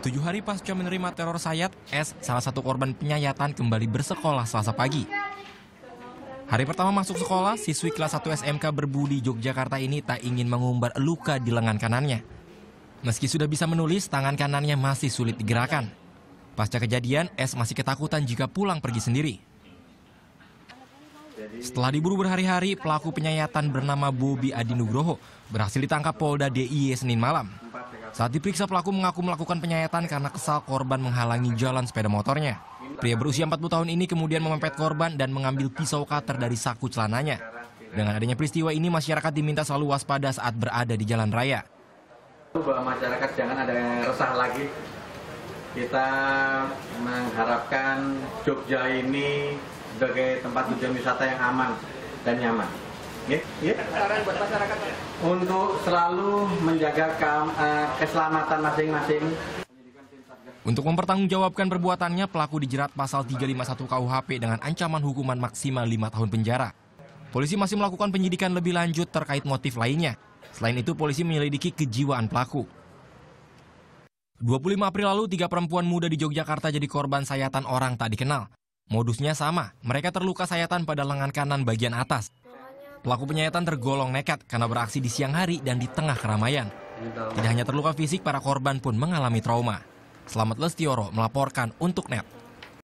Tujuh hari pasca menerima teror sayat, S, salah satu korban penyayatan, kembali bersekolah selasa pagi. Hari pertama masuk sekolah, siswi kelas 1 SMK berbudi Yogyakarta ini tak ingin mengumbar luka di lengan kanannya. Meski sudah bisa menulis, tangan kanannya masih sulit digerakkan. Pasca kejadian, S masih ketakutan jika pulang pergi sendiri. Setelah diburu berhari-hari, pelaku penyayatan bernama Bobi Adi Nugroho berhasil ditangkap Polda DIY Senin malam. Saat diperiksa, pelaku mengaku melakukan penyayatan karena kesal korban menghalangi jalan sepeda motornya. Pria berusia 40 tahun ini kemudian memepet korban dan mengambil pisau cutter dari saku celananya. Dengan adanya peristiwa ini, masyarakat diminta selalu waspada saat berada di jalan raya. Bahwa masyarakat jangan ada yang resah lagi. Kita mengharapkan Jogja ini sebagai tempat tujuan wisata yang aman dan nyaman. Ya, ya. saran buat masyarakat Untuk selalu menjaga eh, keselamatan masing-masing. Untuk mempertanggungjawabkan perbuatannya, pelaku dijerat pasal 351 KUHP dengan ancaman hukuman maksimal 5 tahun penjara. Polisi masih melakukan penyidikan lebih lanjut terkait motif lainnya. Selain itu, polisi menyelidiki kejiwaan pelaku. 25 April lalu, tiga perempuan muda di Yogyakarta jadi korban sayatan orang tak dikenal. Modusnya sama, mereka terluka sayatan pada lengan kanan bagian atas. Pelaku penyayatan tergolong nekat karena beraksi di siang hari dan di tengah keramaian. Tidak hanya terluka fisik, para korban pun mengalami trauma. Selamat Lestioro melaporkan untuk NET.